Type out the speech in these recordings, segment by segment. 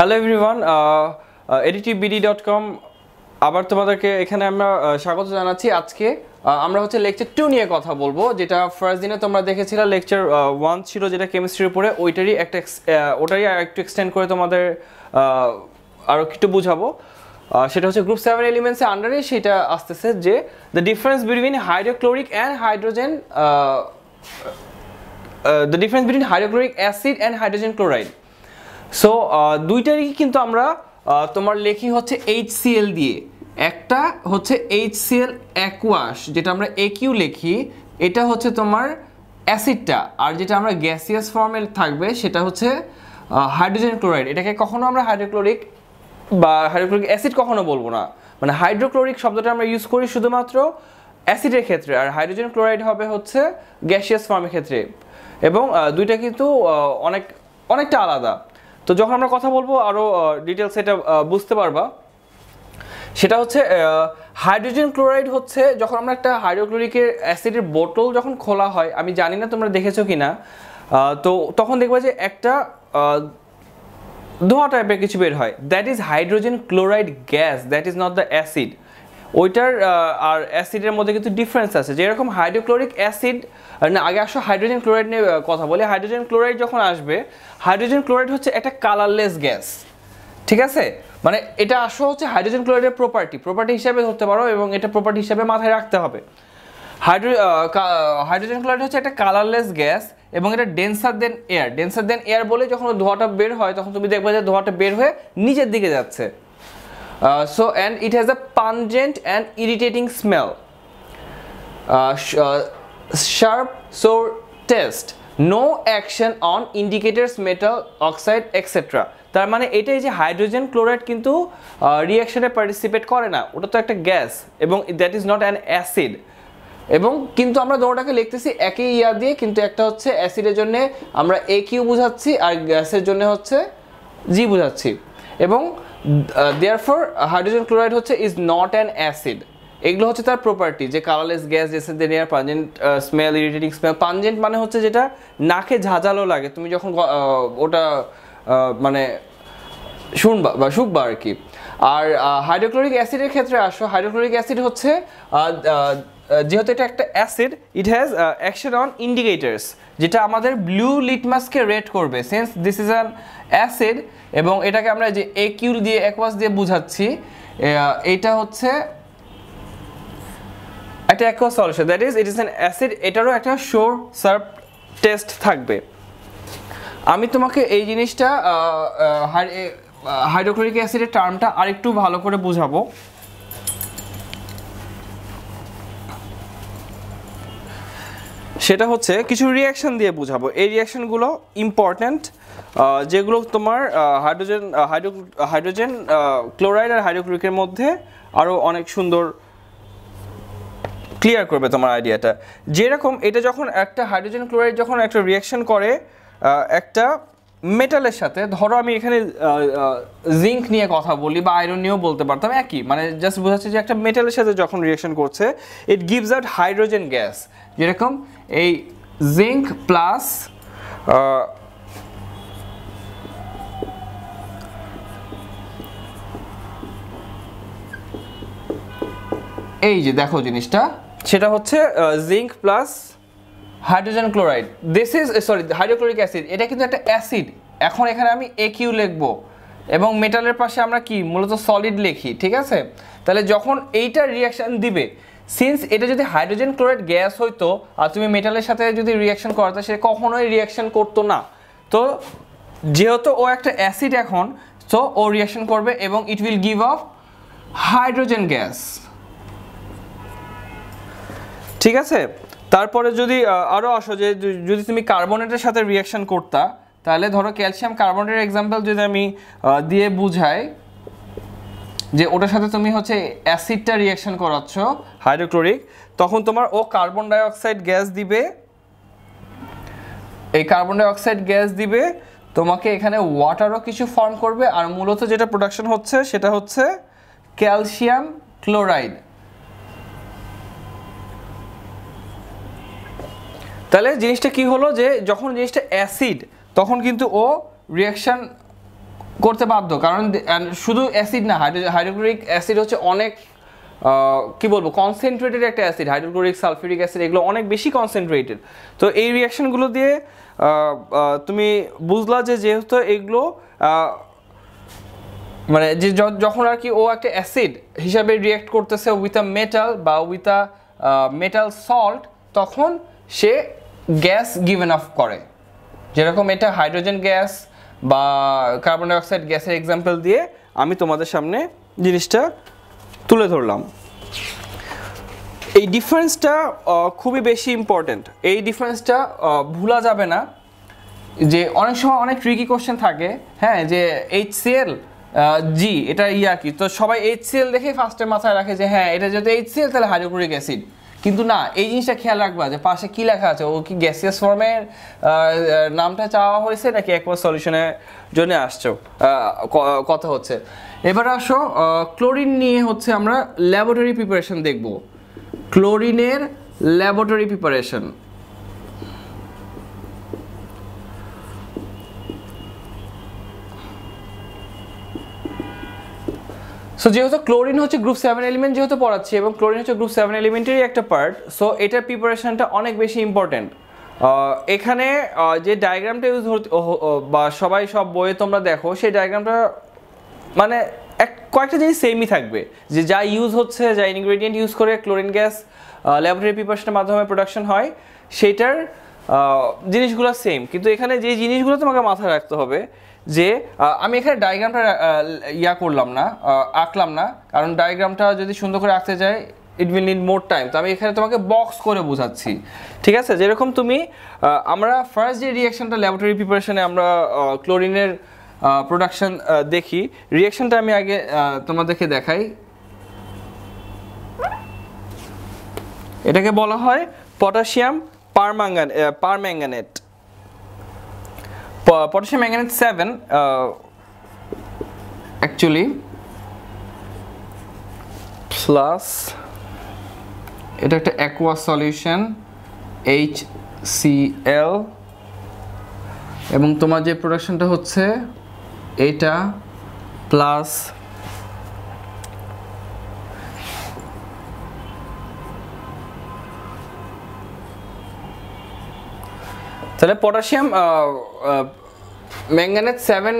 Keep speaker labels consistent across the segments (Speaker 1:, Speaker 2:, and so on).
Speaker 1: Hello everyone এডিটিবিডি dot com আবার তোমাদেরকে এখানে আমরা আহ, স্বাগত জানাচ্ছি আজকে। আহ, আমরা হচ্ছে লেকচার টু নিয়ে কথা বলব যেটা ফার্স্ট দিনে তোমরা দেখেছিলে লেকচার ওয়ান ছিল যেটা কেমিস্ট্রির উপরে ওইটারই একটা ওটারই একটু এক্সটেন্ড করে তোমাদের আরও একটু বুঝাবো। সেটা হচ্ছে গ্রুপ সেভেন এলিমেন্টসের আন্ডারে সেটা আসতেছে যে the difference between hydrochloric and hydrogen the difference between hydrochloric acid and hydrogen chloride so দুইটারই কিন্তু আমরা তোমার লেখি হচ্ছে এইচসিএল দিয়ে। একটা হচ্ছে এইচসিএল অ্যাকোয়াশ যেটা আমরা একিউ লিখি, এটা হচ্ছে তোমার অ্যাসিডটা। আর যেটা আমরা গ্যাসিয়াস ফর্মে থাকবে, সেটা হচ্ছে হাইড্রোজেন ক্লোরাইড এটাকে কখনো আমরা হাইড্রোক্লোরিক বা হাইড্রোক্লোরিক অ্যাসিড কখনো বলব না। মানে হাইড্রোক্লোরিক শব্দটা আমরা ইউজ করি শুধুমাত্র অ্যাসিডের ক্ষেত্রে, আর হাইড্রোজেন ক্লোরাইড হবে হচ্ছে গ্যাসিয়াস ফর্মের ক্ষেত্রে। এবং দুইটা কিন্তু অনেক, অনেকটা আলাদা। তো যখন আমরা কথা বলব আরও ডিটেলস এটা বুঝতে পারবা। সেটা হচ্ছে হাইড্রোজেন ক্লোরাইড হচ্ছে যখন আমরা একটা হাইড্রোক্লোরিকের অ্যাসিডের বোতল যখন খোলা হয়, আমি জানি না তোমরা দেখেছ কি না তো তখন দেখবে যে একটা ধোঁয়া টাইপের কিছু বের হয়। That is hydrogen chloride gas that is not the acid ওইটার আর অ্যাসিডের মধ্যে কিন্তু ডিফারেন্স আছে। যেরকম হাইড্রোক্লোরিক অ্যাসিড না, আগে আসো হাইড্রোজেন ক্লোরাইড নিয়ে কথা বলি। হাইড্রোজেন ক্লোরাইড যখন আসবে হাইড্রোজেন ক্লোরাইড হচ্ছে একটা কালারলেস গ্যাস ঠিক আছে? মানে এটা আসো হচ্ছে হাইড্রোজেন ক্লোরাইডের প্রপার্টি প্রপার্টি হিসাবে ধরতে পারো এবং এটা প্রপার্টি হিসাবে মাথায় রাখতে হবে। হাইড্রো হাইড্রোজেন ক্লোরাইড হচ্ছে একটা কালারলেস গ্যাস এবং এটা ডেন্সার দেন এয়ার ডেন্সার দেন এয়ার বলে যখন ধোঁয়াটা বের হয়, তখন তুমি দেখবে যে ধোঁয়াটা বের হয়ে নিচের দিকে যাচ্ছে। So and it has a pungent and irritating smell sharp sour taste no action on indicators, metal, oxide etc তার মানে এটাই যে হাইড্রোজেন ক্লোরাইড কিন্তু রিয়াকশনে পার্টিসিপেট করে না। ওটা তো একটা গ্যাস এবং that is not an acid এবং কিন্তু আমরা দোনোটাকে লিখতেছি একই ইয়া দিয়ে, কিন্তু একটা হচ্ছে অ্যাসিডের জন্য আমরা এ কিউ বুঝাচ্ছি আর গ্যাসের জন্য হচ্ছে জি বুঝাচ্ছি। এবং দেয়ার ফর হাইড্রোজেন ক্লোরাইড হচ্ছে ইজ নট অ্যান অ্যাসিড এগুলো হচ্ছে তার প্রপার্টি যে কালারলেস গ্যাস যেসে দেনিয়ার pungent smell irritating smell pungent মানে হচ্ছে যেটা নাকে ঝাঁঝালো লাগে। তুমি যখন ওটা মানে শুনবা বা শুকবা আর কি। আর হাইড্রোক্লোরিক অ্যাসিডের ক্ষেত্রে আসো। হাইড্রোক্লোরিক অ্যাসিড হচ্ছে যেহেতু এটা একটা acid it has action on indicators যেটা আমাদের ব্লু লিটমাসকে রেড করবে। Since this is an acid এবং এটাকে আমরা যে একিউল দিয়ে অ্যাকোয়াস দিয়ে বুঝাচ্ছি এটা হচ্ছে একটা aqueous solution that is it is an acid এটারও একটা শোর সার্প টেস্ট থাকবে। আমি তোমাকে এই জিনিসটা হাইড্রোক্লোরিক অ্যাসিডের টার্মটা আরেকটু ভালো করে বুঝাবো। সেটা হচ্ছে কিছু রিয়াকশন দিয়ে বোঝাবো। এই রিয়াকশনগুলো ইম্পর্ট্যান্ট যেগুলো তোমার হাইড্রোজেন হাইড্রো হাইড্রোজেন ক্লোরাইড আর হাইড্রোক্লোরিকের মধ্যে আরও অনেক সুন্দর ক্লিয়ার করবে তোমার আইডিয়াটা যেরকম এটা যখন একটা হাইড্রোজেন ক্লোরাইড যখন একটা রিয়াকশন করে একটা মেটালের সাথে, ধরো আমি এখানে জিঙ্ক নিয়ে কথা বলি বা আয়রন নিয়েও বলতে পারতাম, একই। মানে জাস্ট বোঝাচ্ছে যে একটা মেটালের সাথে যখন রিয়াকশন করছে it gives out hydrogen gas যেরকম এই জিঙ্ক প্লাস এই যে দেখো জিনিসটা, সেটা হচ্ছে zinc plus hydrogen chloride. This is sorry hydrochloric acid এটা কিন্তু একটা অ্যাসিড এখন এখানে আমি এ কিউ লিখব। এবং মেটালের পাশে আমরা কি? মূলত সলিড লিখি, ঠিক আছে? তাহলে যখন এইটার রিয়াকশান দিবে সিন্স এটা যদি হাইড্রোজেন ক্লোরাইড গ্যাস হইতো, আর তুমি মেটালের সাথে যদি রিয়াকশন করাতো সে কখনোই রিয়াকশান করতো না। তো যেহেতু ও একটা অ্যাসিড এখন সো ও রিয়াকশান করবে এবং it will give off hydrogen gas ঠিক আছে? তারপরে যদি আহ, আরও আসো যে যদি তুমি কার্বনেটের সাথে রিয়াকশন করতা তাহলে ধরো ক্যালসিয়াম কার্বনেটের এক্সাম্পল যদি আমি দিয়ে বুঝাই যে ওটার সাথে তুমি হচ্ছে অ্যাসিডটা রিয়াকশন করাচ্ছ হাইড্রোক্লোরিক তখন তোমার ও কার্বন ডাইঅক্সাইড গ্যাস দিবে। এই কার্বন ডাইঅক্সাইড গ্যাস দিবে তোমাকে এখানে ওয়াটারও কিছু ফর্ম করবে আর মূলত যেটা প্রোডাকশন হচ্ছে সেটা হচ্ছে ক্যালসিয়াম ক্লোরাইড তাহলে জিনিসটা কি হলো যে যখন জিনিসটা অ্যাসিড তখন কিন্তু ও রিয়াকশন করতে বাধ্য। কারণ শুধু অ্যাসিড না হাইড্রোক্লোরিক অ্যাসিড হচ্ছে অনেক কি বলব কনসেন্ট্রেটেড একটা অ্যাসিড হাইড্রোক্লোরিক সালফিউরিক অ্যাসিড এগুলো অনেক বেশি কনসেন্ট্রেটেড তো এই রিয়াকশনগুলো দিয়ে তুমি বুঝলা যে যেহেতু এগুলো মানে যে যখন আর কি ও একটা অ্যাসিড হিসাবে রিয়াক্ট করতেছে উইথ আ মেটাল বা উইথ আ মেটাল সল্ট তখন সে গ্যাস গিভেন অফ করে। যেরকম এটা হাইড্রোজেন গ্যাস বা কার্বন ডাইঅক্সাইড গ্যাসের এক্সাম্পল দিয়ে আমি তোমাদের সামনে জিনিসটা তুলে ধরলাম। এই ডিফারেন্সটা খুবই বেশি ইম্পর্ট্যান্ট এই ডিফারেন্সটা ভোলা যাবে না যে অনেক সময় অনেক ট্রিকি কোশ্চেন থাকে। হ্যাঁ যে এইচ সিএল জি এটা ই আর কি তো সবাই এইচ সিএল দেখে ফার্স্টে মাথায় রাখে যে হ্যাঁ এটা যদি এইচ সিএল তাহলে হাইড্রোক্লোরিক অ্যাসিড কিন্তু না, এই জিনিসটা খেয়াল রাখবা যে পাশে কি লেখা আছে? ও কি গ্যাসিয়াস ফর্মের নামটা চাওয়া হয়েছে নাকি একবার সলিউশনের জন্য আসছো? কথা হচ্ছে। এবার আসো ক্লোরিন নিয়ে হচ্ছে আমরা ল্যাবরেটরি প্রিপারেশন দেখব। ক্লোরিনের ল্যাবরেটরি প্রিপারেশন সো যেহেতু ক্লোরিন হচ্ছে গ্রুপ সেভেন এলিমেন্ট যেহেতু পড়াচ্ছি এবং ক্লোরিন হচ্ছে গ্রুপ সেভেন এলিমেন্টেরই একটা পার্ট সো এটার প্রিপারেশনটা অনেক বেশি ইম্পর্টেন্ট এখানে যে ডায়াগ্রামটা ইউজ বা সবাই সব বইয়ে তোমরা দেখো, সেই ডায়াগ্রামটা মানে এক, কয়েকটা জিনিস সেমই থাকবে। যে যা ইউজ হচ্ছে, যা ইনগ্রেডিয়েন্ট ইউজ করে ক্লোরিন গ্যাস ল্যাবরেটরি প্রিপারেশনের মাধ্যমে প্রোডাকশন হয়, সেটার জিনিসগুলো সেম কিন্তু এখানে যে জিনিসগুলো তোমাকে মাথায় রাখতে হবে যে আমি এখানে ডায়াগ্রামটা ইয়া করলাম না আঁকলাম না, কারণ ডায়াগ্রামটা যদি সুন্দর করে আঁকতে যাই it will need more time তো আমি এখানে তোমাকে বক্স করে বোঝাচ্ছি। ঠিক আছে? যেরকম তুমি আমরা ফার্স্ট যে রিয়াকশনটা ল্যাবরেটরি প্রিপারেশনে আমরা ক্লোরিনের প্রোডাকশন দেখি রিয়াকশনটা আমি আগে তোমাদেরকে দেখাই। এটাকে বলা হয় potassium permangan permanganate potassium manganate seven actually plus এটা একটা অ্যাকোয়া সলিউশন এইচ এল এবং তোমার যে প্রোডাকশনটা হচ্ছে, এটা প্লাস তাহলে পটাশিয়াম ম্যাঙ্গানেট সেভেন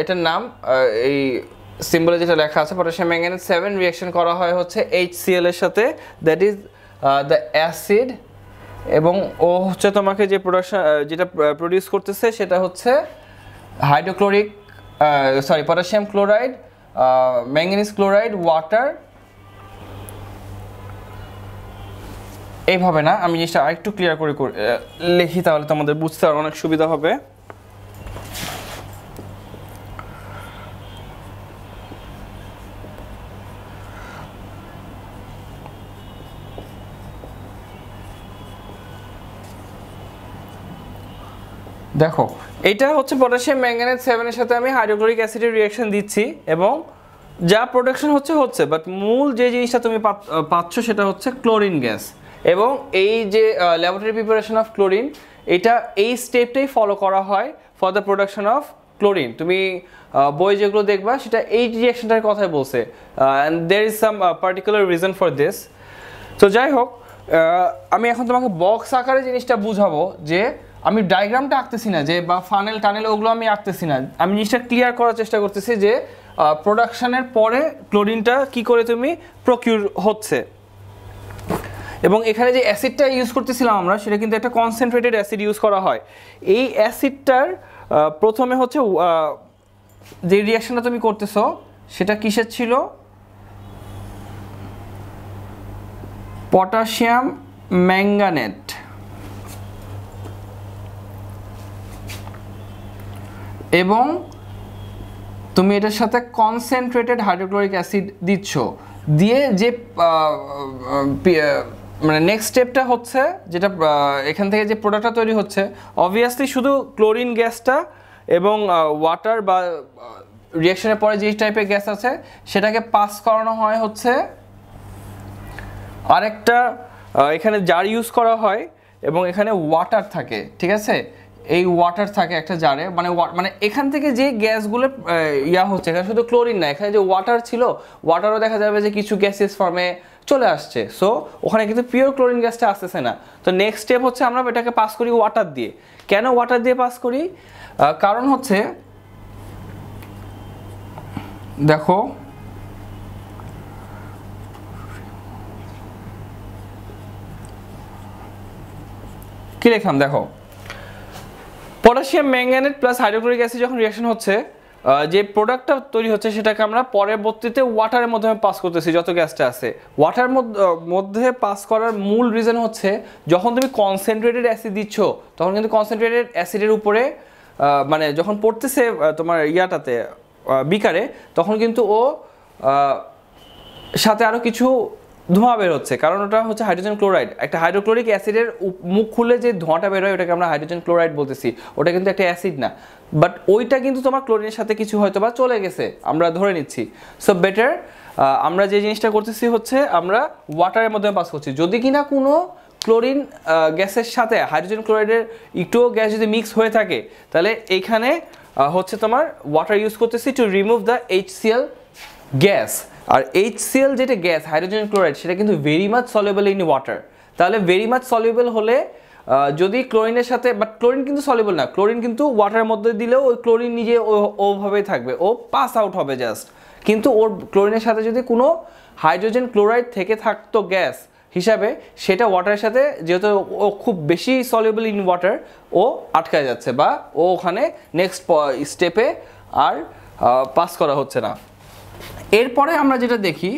Speaker 1: এটার নাম এই সিম্বলে যেটা লেখা আছে, পটাশিয়াম ম্যাঙ্গানেট সেভেন রিয়াকশন করা হয় হচ্ছে এইচ এর সাথে দ্যাট ইজ দ্য অ্যাসিড এবং ও হচ্ছে তোমাকে যে প্রোডাকশন যেটা প্রডিউস করতেছে সেটা হচ্ছে hydrochloric sorry potassium chloride manganese chloride water এইভাবে না, আমি জিনিসটা আরেকটু ক্লিয়ার করে লিখি তাহলে তোমাদের বুঝতে আরও অনেক সুবিধা হবে। দেখো, এটা হচ্ছে পটাশিয়াম ম্যাঙ্গানেট সেভেনের সাথে আমি হাইড্রোক্লোরিক অ্যাসিডের রিয়াকশন দিচ্ছি এবং যা প্রোডাকশন হচ্ছে হচ্ছে বাট মূল যে জিনিসটা তুমি পাচ্ছ সেটা হচ্ছে ক্লোরিন গ্যাস এবং এই যে ল্যাবরেটরি প্রিপারেশন অফ ক্লোরিন এটা এই স্টেপটাই ফলো করা হয় for the production of chlorine তুমি বই যেগুলো দেখবা, সেটা এই রিয়াকশনটার কথাই বলছে। And there is some particular reason for this তো যাই হোক আমি এখন তোমাকে বক্স আকারে জিনিসটা বুঝাবো যে, আমি ডায়াগ্রামটা আঁকতেছি না যে, বা ফানেল টানেল ওগুলো আমি আঁকতেছি না। আমি জিনিসটা ক্লিয়ার করার চেষ্টা করতেছি যে প্রোডাকশানের পরে ক্লোরিনটা কি করে তুমি প্রকিউর হচ্ছে। এবং এখানে যে অ্যাসিডটা ইউজ করতেছিলাম আমরা, সেটা কিন্তু একটা কনসেন্ট্রেটেড অ্যাসিড ইউজ করা হয়। এই অ্যাসিডটার প্রথমে হচ্ছে যে রিয়াকশনটা তুমি করতেছো, সেটা কিসের ছিল? Potassium manganate. এবং তুমি এটার সাথে কনসেন্ট্রেটেড হাইড্রোক্লোরিক অ্যাসিড দিচ্ছ। দিয়ে যে মানে নেক্সট স্টেপটা হচ্ছে যেটা এখান থেকে যে প্রোডাক্টটা তৈরি হচ্ছে অবভিয়াসলি শুধু ক্লোরিন গ্যাসটা এবং ওয়াটার বা রিয়াকশনের পরে যে টাইপের গ্যাস আছে, সেটাকে পাস করানো হয় হচ্ছে আরেকটা এখানে জার ইউজ করা হয় এবং এখানে ওয়াটার থাকে, ঠিক আছে? এই ওয়াটার থাকে একটা জারে মানে মানে এখান থেকে যে গ্যাসগুলো ইয়া হচ্ছে, এখানে শুধু ক্লোরিন না, এখানে যে ওয়াটার ছিল ওয়াটারও দেখা যাবে যে কিছু গ্যাসেস ফর্মে চলে আসছে। সো ওখানে কিন্তু পিওর ক্লোরিন গ্যাসটা আসতেছে না। তো নেক্সট স্টেপ হচ্ছে আমরা এটাকে পাস করি ওয়াটার দিয়ে। কেন ওয়াটার দিয়ে পাস করি? কারণ হচ্ছে, দেখো, কি লিখলাম দেখো। Potassium manganate plus hydrochloric acid যখন রিঅ্যাকশন হচ্ছে যে প্রোডাক্টটা তৈরি হচ্ছে সেটাকে আমরা পরবর্তীতে ওয়াটারের মাধ্যমে পাস করতেছি, যত গ্যাসটা আছে। ওয়াটার মধ্যে পাস করার মূল রিজন হচ্ছে যখন তুমি কনসেন্ট্রেটেড অ্যাসিড দিচ্ছ, তখন কিন্তু কনসেন্ট্রেটেড অ্যাসিডের উপরে মানে যখন পড়তেছে তোমার ইয়াটাতে বিকারে, তখন কিন্তু ও সাথে আরও কিছু ধোঁয়া বের হচ্ছে, কারণ ওটা হচ্ছে হাইড্রোজেন ক্লোরাইড একটা হাইড্রোক্লোরিক অ্যাসিডের মুখ খুলে যে ধোঁয়াটা বের হয়, ওটাকে আমরা হাইড্রোজেন ক্লোরাইড বলতেছি। ওটা কিন্তু একটা অ্যাসিড না। বাট ওইটা কিন্তু তোমার ক্লোরিনের সাথে কিছু হয়তো বা চলে গেছে, আমরা ধরে নিচ্ছি। সো বেটার আমরা যে জিনিসটা করতেছি হচ্ছে, আমরা ওয়াটারের মধ্যে পাস করছি। যদি কিনা কোনো ক্লোরিন গ্যাসের সাথে হাইড্রোজেন ক্লোরাইডের একটুও গ্যাস যদি মিক্স হয়ে থাকে, তাহলে এইখানে হচ্ছে তোমার ওয়াটার ইউজ করতেছি to remove the HCl gas R HCl যেটা গ্যাস হাইড্রোজেন ক্লোরাইড সেটা কিন্তু very much soluble in water তাহলে ভেরি মাচ সলিউবল হলে যদি ক্লোরিনের সাথে বাট ক্লোরিন কিন্তু সলিউবল না ক্লোরিন কিন্তু ওয়াটারের মধ্যে দিলেও ওই ক্লোরিন নিজে ওভাবেই থাকবে, ও পাস আউট হবে জাস্ট কিন্তু ওর ক্লোরিনের সাথে যদি কোনো হাইড্রোজেন ক্লোরাইড থেকে থাকতো গ্যাস হিসাবে, সেটা ওয়াটারের সাথে, যেহেতু ও খুব বেশি সলিউবল ইন ওয়াটার ও আটকায় যাচ্ছে বা ও ওখানে নেক্সট স্টেপে আর পাস করা হচ্ছে না। এরপরে আমরা যেটা দেখি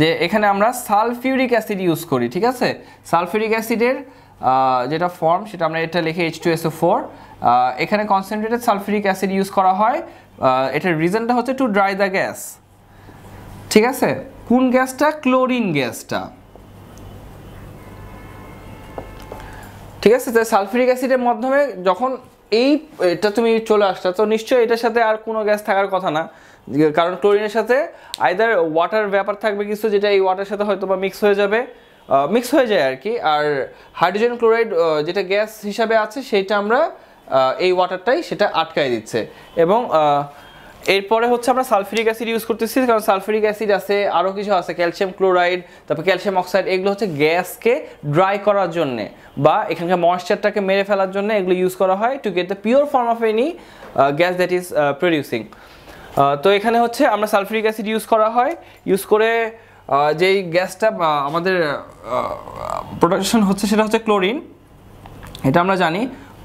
Speaker 1: যে এখানে আমরা সালফিউরিক অ্যাসিড ইউজ করি, ঠিক আছে? সালফিউরিক অ্যাসিডের যেটা ফর্ম সেটা আমরা এটা লিখে H two S O four এখানে কনসেন্ট্রেটেড সালফিউরিক অ্যাসিড ইউজ করা হয় এটার রিজনটা হচ্ছে টু ড্রাই দ্য গ্যাস ঠিক আছে? কোন গ্যাসটা? ক্লোরিন গ্যাসটা। ঠিক আছে? তো সালফিউরিক অ্যাসিডের মাধ্যমে যখন এই, এটা তুমি চলে আসছো তো নিশ্চয়ই এটার সাথে আর কোনো গ্যাস থাকার কথা না। কারণ ক্লোরিনের সাথে আইদার ওয়াটার ব্যাপার থাকবে কিছু যেটা এই ওয়াটার সাথে হয়তো বা মিক্স হয়ে যাবে মিক্স হয়ে যায় আর কি আর হাইড্রোজেন ক্লোরাইড যেটা গ্যাস হিসাবে আছে, সেটা আমরা এই ওয়াটারটাই সেটা আটকায় দিচ্ছে। এবং এরপরে হচ্ছে আমরা সালফিউরিক অ্যাসিড ইউজ করতেছি, কারণ সালফিউরিক অ্যাসিড আছে আরও কিছু আছে, ক্যালসিয়াম ক্লোরাইড, তারপর ক্যালসিয়াম অক্সাইড, এগুলো হচ্ছে গ্যাসকে ড্রাই করার জন্যে বা এখানকার ময়েশ্চারটাকে মেরে ফেলার জন্য এগুলো ইউজ করা হয় to get the pure form of any gas that is producing তো এখানে হচ্ছে আমরা সালফিউরিক অ্যাসিড ইউজ করা হয়। ইউজ করে যেই গ্যাসটা আমাদের প্রোডাকশন হচ্ছে সেটা হচ্ছে ক্লোরিন এটা আমরা জানি।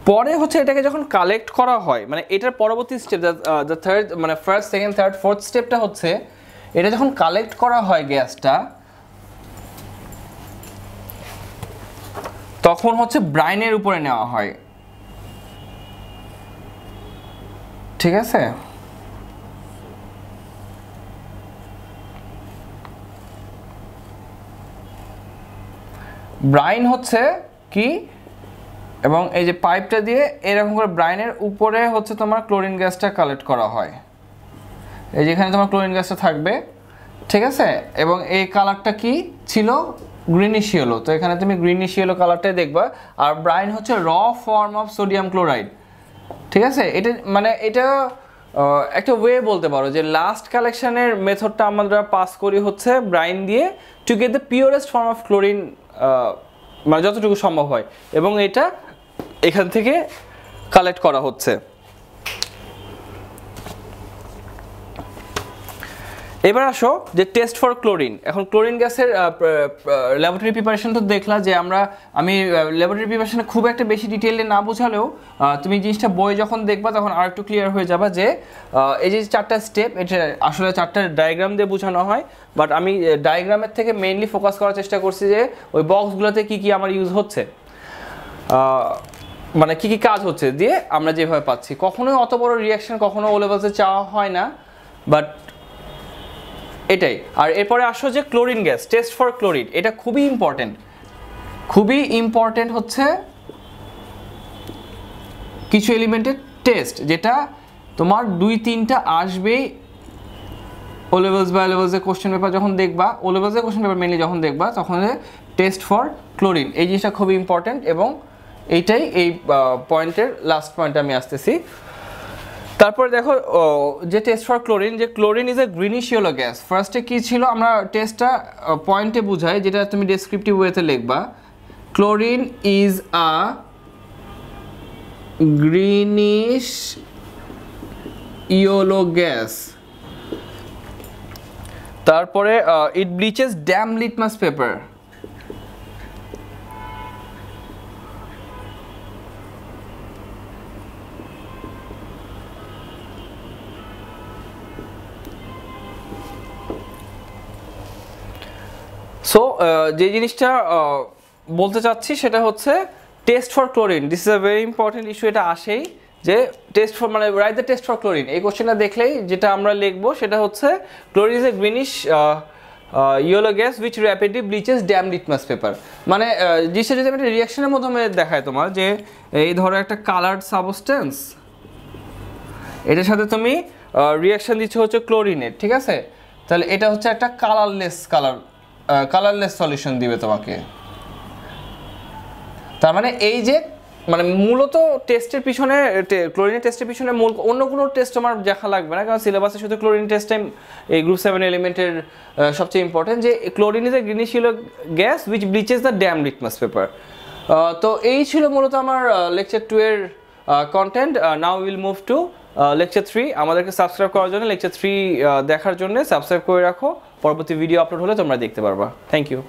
Speaker 1: পরে হচ্ছে এটাকে যখন কালেক্ট করা হয় মানে এটার পরবর্তী স্টেপ দ্য থার্ড মানে ফার্স্ট সেকেন্ড থার্ড ফোর্থ স্টেপটা হচ্ছে, এটা যখন কালেক্ট করা হয় গ্যাসটা, তখন হচ্ছে ব্রাইনের উপরে নেওয়া হয়। ঠিক আছে? ব্রাইন হচ্ছে কি? এবং এই যে পাইপটা দিয়ে এরকম করে ব্রাইনের উপরে হচ্ছে তোমার ক্লোরিন গ্যাসটা কালেক্ট করা হয়। এই যেখানে তোমার ক্লোরিন গ্যাসটা থাকবে, ঠিক আছে? এবং এই কালারটা কি ছিল? গ্রিনিশ তো এখানে তুমি গ্রিনিশ কালারটাই দেখবা। আর ব্রাইন হচ্ছে র ফর্ম অফ সোডিয়াম ক্লোরাইড। ঠিক আছে? এটা মানে এটা একটা ওয়ে বলতে পারো যে লাস্ট কালেকশনের মেথডটা আমরা পাস করি হচ্ছে ব্রাইন দিয়ে to get the purest form of chlorine মানে যতটুকু সম্ভব হয়। এবং এটা এখান থেকে কালেক্ট করা হচ্ছে। এবার আসো যে টেস্ট ফর ক্লোরিন এখন ক্লোরিন গ্যাসের ল্যাবরেটরি প্রিপারেশন তো দেখলা যে আমরা, আমি ল্যাবরেটরি প্রিপারেশনে খুব একটা বেশি ডিটেইলে না বোঝালেও তুমি জিনিসটা বই যখন দেখবা তখন আর একটু ক্লিয়ার হয়ে যাবা যে এই যে চারটা স্টেপ এটা আসলে চারটা ডায়াগ্রাম দিয়ে বোঝানো হয় বাট আমি ডায়াগ্রামের থেকে মেইনলি ফোকাস করার চেষ্টা করছি যে ওই বক্সগুলোতে কি কি আমার ইউজ হচ্ছে। মানে কি কি কাজ হচ্ছে, দিয়ে আমরা যেভাবে পাচ্ছি। কখনোই অত বড় রিয়াকশন কখনো ও লেভেলসে চাওয়া হয় না বাট এটাই। আর এরপরে আসো যে chlorine gas test for chlorine এটা খুবই ইম্পর্টেন্ট খুবই ইম্পর্টেন্ট হচ্ছে কিছু এলিমেন্টের টেস্ট যেটা তোমার দুই, তিনটা আসবেই। ও লেভেলস বা লেভেলসের কোশ্চেন পেপার যখন দেখবা ও লেভেলসের কোশ্চেন পেপার মেনলি যখন দেখবা, তখন টেস্ট ফর ক্লোরিন এই জিনিসটা খুবই ইম্পর্টেন্ট এবং এইটাই এই পয়েন্টের লাস্ট পয়েন্টে আমি আসতেছি। তারপর দেখো যে টেস্ট ফর ক্লোরিন যে chlorine is a greenish yellow gas ফার্স্টে কি ছিল? আমরা টেস্টটা পয়েন্টে বুঝাই, যেটা তুমি ডেসক্রিপটিভ ওয়েতে লিখবা। Chlorine is a greenish yellow gas তারপরে it bleaches damp litmus paper so যে জিনিসটা বলতে চাচ্ছি সেটা হচ্ছে test for chlorine this is a very important issue এটা আসেই যে টেস্ট ফর মানে right the test for chlorine এই কোশ্চেনটা দেখলেই যেটা আমরা লিখব সেটা হচ্ছে chlorine is a greenish yellow gas which rapidly bleaches damp litmus paper মানে আহ, জিনিসটা যদি আমি একটা রিয়াকশনের মাধ্যমে দেখায় তোমার যে এই ধরো একটা কালার্ড সাবস্টেন্স এটার সাথে তুমি রিয়াকশন দিচ্ছ হচ্ছে ক্লোরিনের ঠিক আছে? তাহলে এটা হচ্ছে একটা কালারলেস কালার কালারলেস সলিউশন দিবে তোমাকে। তার মানে এই যে মানে মূলত টেস্টের পিছনে ক্লোরিনের টেস্টের পিছনে মূল অন্য কোনো টেস্ট আমার দেখা লাগবে না, কারণ সিলেবাসে শুধু ক্লোরিন টেস্ট টাইম এই গ্রুপ সেভেন এলিমেন্টের সবচেয়ে ইম্পর্টেন্ট যে chlorine is a greenish yellow gas which bleaches the damp litmus paper তো এই ছিল মূলত আমার লেকচার টু এর content now will move to lecture three আমাদেরকে সাবস্ক্রাইব করার জন্য লেকচার থ্রি দেখার জন্য সাবস্ক্রাইব করে রাখো। পরবর্তী ভিডিও আপলোড হলে তোমরা দেখতে পারবা। Thank you